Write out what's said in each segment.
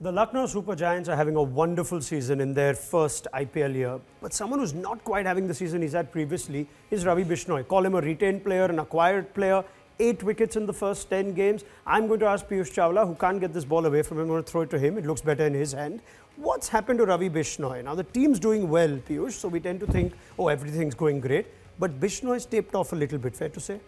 The Lucknow Super Giants are having a wonderful season in their first IPL year. But someone who's not quite having the season he's had previously is Ravi Bishnoi. Call him a retained player, an acquired player. Eight wickets in the first 10 games. I'm going to ask Piyush Chawla, who can't get this ball away from him. I'm going to throw it to him. It looks better in his hand. What's happened to Ravi Bishnoi? Now, the team's doing well, Piyush, so we tend to think, oh, everything's going great. But Bishnoi's taped off a little bit, fair to say?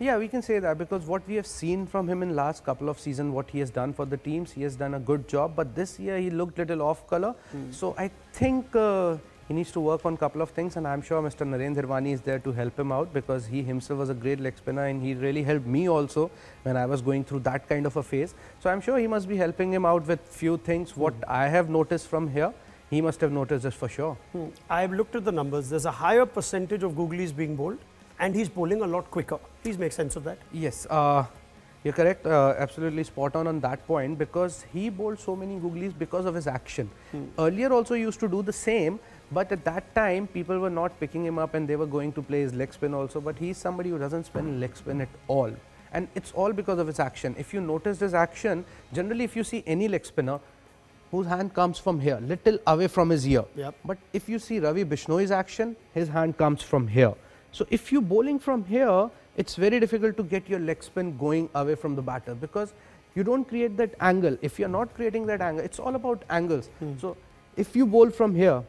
Yeah, we can say that because what we have seen from him in last couple of seasons, what he has done for the teams, he has done a good job. But this year he looked little off color. Mm. So I think uh, he needs to work on a couple of things and I'm sure Mr. Narendra Hirwani is there to help him out because he himself was a great leg spinner and he really helped me also when I was going through that kind of a phase. So I'm sure he must be helping him out with few things. What mm. I have noticed from here, he must have noticed this for sure. Mm. I've looked at the numbers. There's a higher percentage of googlies being bowled and he's bowling a lot quicker. Please make sense of that. Yes, uh, you're correct, uh, absolutely spot on on that point because he bowled so many googlies because of his action. Hmm. Earlier also used to do the same, but at that time people were not picking him up and they were going to play his leg spin also, but he's somebody who doesn't spin leg spin at all. And it's all because of his action. If you notice his action, generally if you see any leg spinner, whose hand comes from here, little away from his ear. Yep. But if you see Ravi Bishnoi's action, his hand comes from here. So if you're bowling from here, it's very difficult to get your leg spin going away from the batter because you don't create that angle. If you're not creating that angle, it's all about angles. Hmm. So if you bowl from here,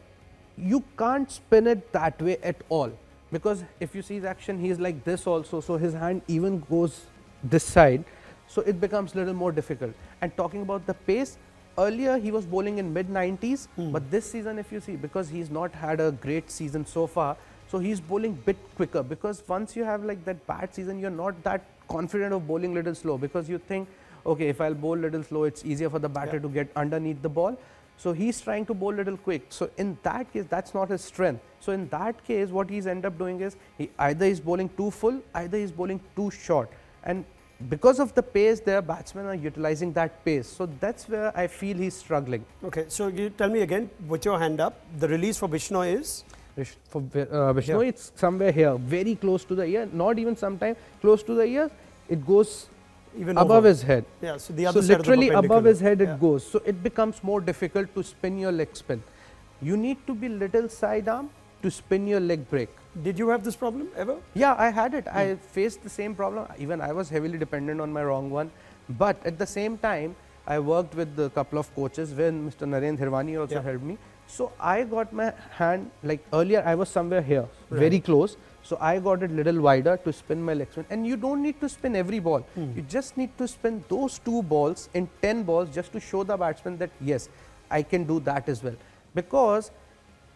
you can't spin it that way at all because if you see his action, he's like this also. So his hand even goes this side. So it becomes a little more difficult. And talking about the pace, earlier he was bowling in mid 90s, hmm. but this season if you see, because he's not had a great season so far, so he's bowling bit quicker because once you have like that bad season, you're not that confident of bowling little slow because you think, okay, if I'll bowl little slow, it's easier for the batter yeah. to get underneath the ball. So he's trying to bowl little quick. So in that case, that's not his strength. So in that case, what he's end up doing is he either he's bowling too full, either he's bowling too short. And because of the pace, their batsmen are utilizing that pace. So that's where I feel he's struggling. Okay, so you tell me again, with your hand up, the release for Bishnoi is? For uh, Vishnu, yeah. it's somewhere here, very close to the ear, not even sometime close to the ear, it goes even above over. his head. Yeah, so the other so literally above his head yeah. it goes. So it becomes more difficult to spin your leg spin. You need to be little side arm to spin your leg break. Did you have this problem ever? Yeah, I had it. I hmm. faced the same problem. Even I was heavily dependent on my wrong one. But at the same time, I worked with a couple of coaches when Mr. Narendra Hirwani also yeah. helped me. So I got my hand like earlier I was somewhere here, right. very close. So I got it little wider to spin my leg spin. And you don't need to spin every ball. Hmm. You just need to spin those two balls in 10 balls just to show the batsman that yes, I can do that as well. Because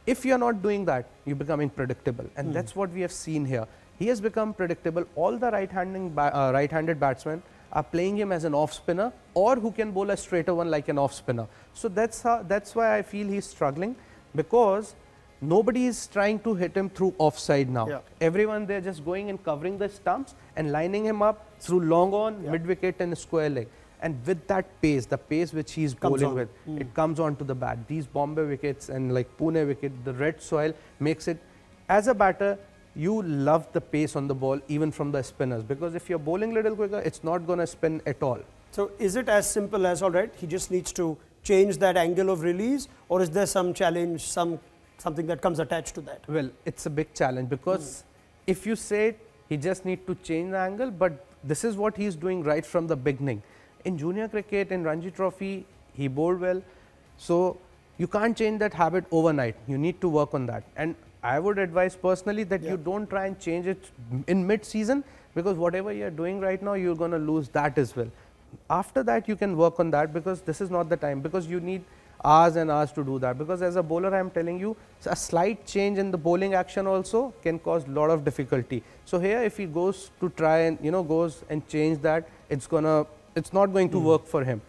if you're not doing that, you become unpredictable. And hmm. that's what we have seen here. He has become predictable. All the right-handed uh, right-handed batsmen are playing him as an off spinner or who can bowl a straighter one like an off spinner. So that's how that's why I feel he's struggling because nobody is trying to hit him through offside now. Yeah. Everyone they're just going and covering the stumps and lining him up through long on, yeah. mid wicket and square leg. And with that pace, the pace which he's comes bowling on. with, mm. it comes on to the bat. These Bombay wickets and like Pune wicket, the red soil makes it, as a batter, you love the pace on the ball even from the spinners because if you're bowling a little quicker, it's not going to spin at all. So is it as simple as, all right, he just needs to change that angle of release or is there some challenge, some something that comes attached to that? Well, it's a big challenge because mm. if you say he just need to change the angle, but this is what he's doing right from the beginning. In junior cricket, in Ranji Trophy, he bowled well. So you can't change that habit overnight. You need to work on that. And I would advise personally that yeah. you don't try and change it in mid season because whatever you are doing right now, you're going to lose that as well. After that, you can work on that because this is not the time because you need hours and hours to do that because as a bowler I am telling you a slight change in the bowling action also can cause lot of difficulty. So here if he goes to try and you know goes and change that it's gonna it's not going to mm. work for him.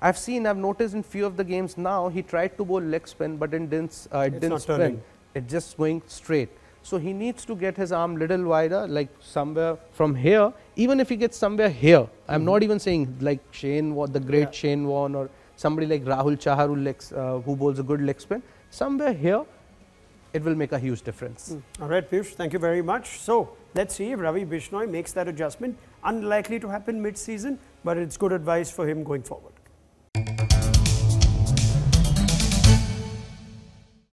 I've seen I've noticed in few of the games now he tried to bowl leg spin but it didn't uh, it it's didn't spin. Turning it's just going straight. So he needs to get his arm little wider, like somewhere from here. Even if he gets somewhere here, mm -hmm. I'm not even saying like Shane, what the great yeah. Shane Warne or somebody like Rahul Chahar who, legs, uh, who bowls a good leg spin. Somewhere here, it will make a huge difference. Mm. All right, Piyush, thank you very much. So let's see if Ravi Bishnoi makes that adjustment. Unlikely to happen mid-season, but it's good advice for him going forward.